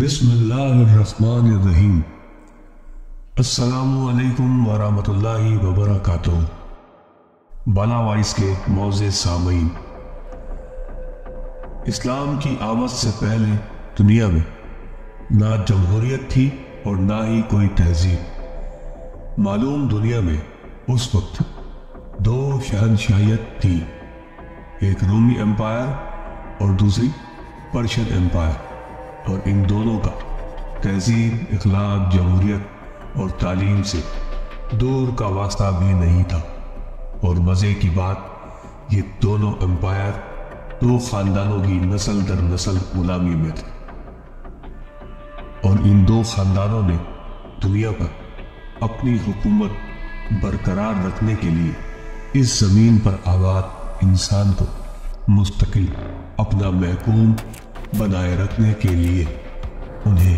بسم اللہ الرحمن الرحیم۔ السلام علیکم ورحمۃ اللہ وبرکاتہ۔ بالا وائس کے موزے سامعین۔ اسلام کی آمد سے پہلے دنیا میں نہ جمہوریت تھی اور نہ ہی کوئی تہذیب۔ معلوم دنیا میں اس وقت دو شہنشاہیت تھی ایک رومی امپائر اور دوسری پرشین امپائر۔ اور ان دونوں کا تہذیب، اخلاق، جمہوریت اور تعلیم سے دور کا واسطہ بھی نہیں تھا۔ اور مزے کی بات، یہ دونوں امپائر دو خاندانوں کی نسل در نسل غلامی میں تھے۔ اور ان دو خاندانوں نے دنیا پر اپنی حکومت برقرار رکھنے کے لیے اس زمین پر آباد انسان کو مستقل اپنا محکوم بنائے رکھنے کے لیے انہیں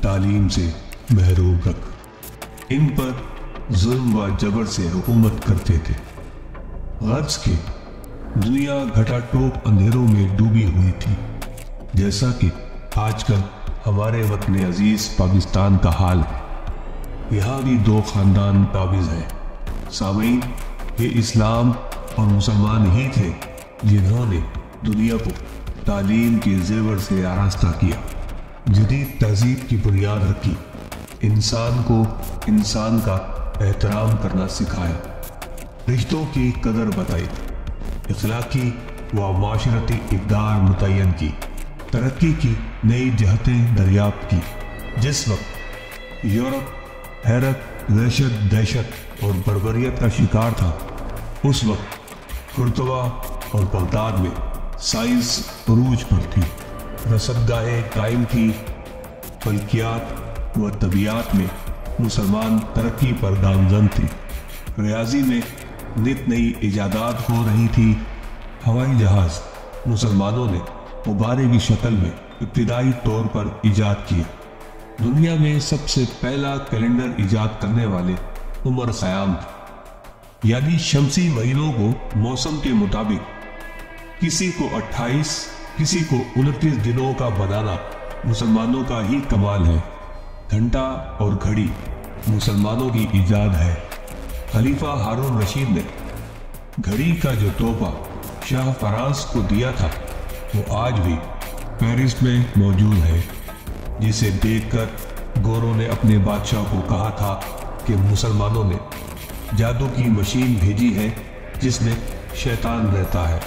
تعلیم سے محروم رکھ۔ ان پر ظلم و جبر سے حکومت کرتے تھے۔ غرض کے دنیا گھٹا ٹوپ اندھیروں میں ڈوبی ہوئی تھی۔ جیسا کہ آج کل ہمارے وطن عزیز پاکستان کا حال ہے۔ یہاں بھی دو خاندان قابض ہیں۔ سامعین، یہ اسلام اور مسلمان ہی تھے جنہوں نے دنیا کو تعلیم کے زیور سے آراستہ کیا۔ جدید تہذیب کی بنیاد رکھی، انسان کو انسان کا احترام کرنا سکھایا۔ رشتوں کی قدر بتائی۔ اخلاقی و معاشرتی اقدار متعین کی۔ ترقی کی نئی جہتیں دریافت کی۔ جس وقت یورپ حیرت وحشت دہشت اور بربریت کا شکار تھا، اس وقت کرتوا اور بغداد میں سائنس عروج پر تھی۔ رسد گاہیں قائم تھی۔ فلکیات و طبیعت میں مسلمان ترقی پر گامزن تھی ریاضی میں نت نئی ایجادات ہو رہی تھی۔ ہوائی جہاز مسلمانوں نے مبارے کی شکل میں ابتدائی طور پر ایجاد کیے۔ دنیا میں سب سے پہلا کیلنڈر ایجاد کرنے والے عمر خیام۔ تھے یعنی شمسی مہینوں کو موسم کے مطابق کسی کو اٹھائیس، کسی کو انتیس دنوں کا بنانا مسلمانوں کا ہی کمال ہے۔ گھنٹہ اور گھڑی مسلمانوں کی ایجاد ہے۔ خلیفہ ہارون رشید نے گھڑی کا جو توپہ شاہ فرانس کو دیا تھا، وہ آج بھی پیرس میں موجود ہے۔ جسے دیکھ کر گوروں نے اپنے بادشاہ کو کہا تھا کہ مسلمانوں نے جادو کی مشین بھیجی ہے، جس میں شیطان رہتا ہے۔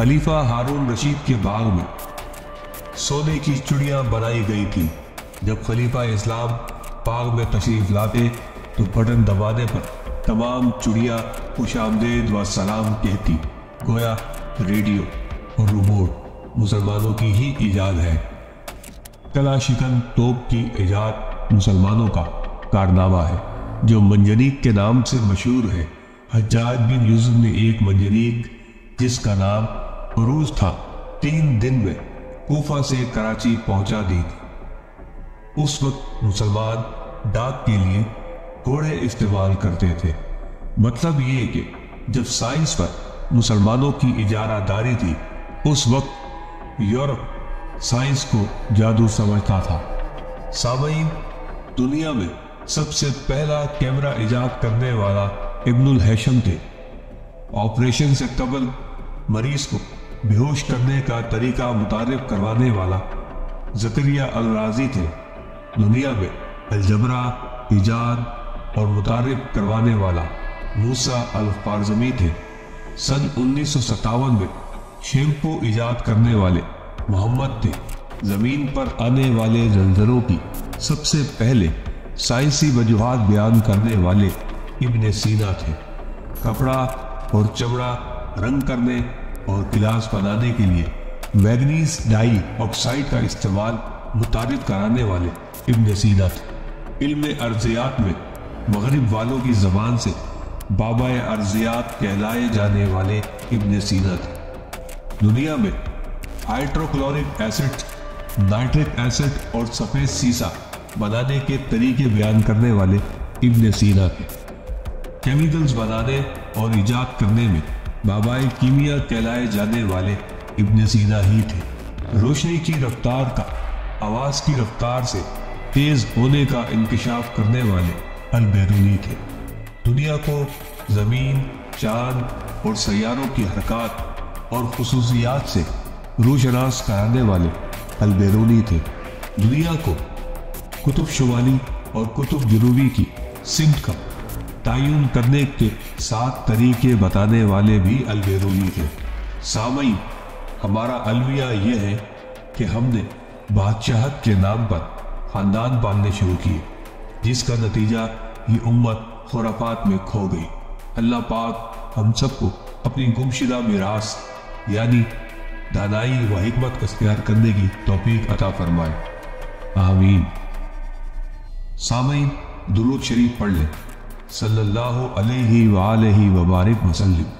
خلیفہ ہارون رشید کے باغ میں سونے کی چڑیاں بنائی گئی تھی جب خلیفہ اسلام باغ میں تشریف لاتے تو بٹن دبانے پر تمام چڑیاں خوش آمدید و سلام کہتی۔ گویا ریڈیو اور روبوٹ مسلمانوں کی ہی ایجاد ہے۔ کلا شکن توپ کی ایجاد مسلمانوں کا کارنامہ ہے، جو منجنیک کے نام سے مشہور ہے۔ حجاج بن یوسف نے ایک منجنیک جس کا نام عروج تھا، تین دن میں کوفہ سے کراچی پہنچا دی تھی اس وقت مسلمان ڈاک کے لیے گھوڑے استعمال کرتے تھے۔ مطلب یہ کہ جب سائنس پر مسلمانوں کی اجارہ داری تھی، اس وقت یورپ سائنس کو جادو سمجھتا تھا۔ سامعین، دنیا میں سب سے پہلا کیمرہ ایجاد کرنے والا ابن الحشم تھے۔ آپریشن سے قبل مریض کو بیہوش کرنے کا طریقہ متعارف کروانے والا زکریہ الرازی تھے۔ دنیا میں الجبرہ ایجاد اور متعارف کروانے والا موسیٰ الفارزمی تھے۔ سن انیس سو ستاون میں شیمپو ایجاد کرنے والے محمد تھے۔ زمین پر آنے والے زلزلوں کی سب سے پہلے سائنسی وجوہات بیان کرنے والے ابن سینا تھے۔ کپڑا اور چمڑا رنگ کرنے اور گلاس بنانے کے لیے میگنیز، ڈائی آکسائڈ کا استعمال متعارف کرانے والے ابن سینا تھے۔ علم ارضیات میں مغرب والوں کی زبان سے بابا ارضیات کہلائے جانے والے ابن سینا تھے۔ دنیا میں ہائیڈروکلورک ایسڈ، نائٹرک ایسڈ اور سفید سیسا بنانے کے طریقے بیان کرنے والے ابن سینا تھے۔ کیمیکلز بنانے اور ایجاد کرنے میں بابائے کیمیا کہلائے جانے والے ابن سینا ہی تھے۔ روشنی کی رفتار کا، آواز کی رفتار سے تیز ہونے کا انکشاف کرنے والے البیرونی تھے۔ دنیا کو زمین، چاند اور سیاروں کی حرکات اور خصوصیات سے روشناس کرانے والے البیرونی تھے۔ دنیا کو کتب شمالی اور کتب جنوبی کی سمت کا تعین کرنے کے سات طریقے بتانے والے بھی البیرونی تھے۔ سامعین، ہمارا الویہ یہ ہے کہ ہم نے بادشاہت کے نام پر خاندان پالنے شروع کیے، جس کا نتیجہ یہ امت خرافات میں کھو گئی۔ اللہ پاک ہم سب کو اپنی گمشدہ میراث یعنی دانائی و حکمت اختیار کرنے کی توفیق عطا فرمائے۔ آمین۔ سامعین، درود شریف پڑھ لیں۔ صلی اللہ علیہ وآلہ وبارک وسلم۔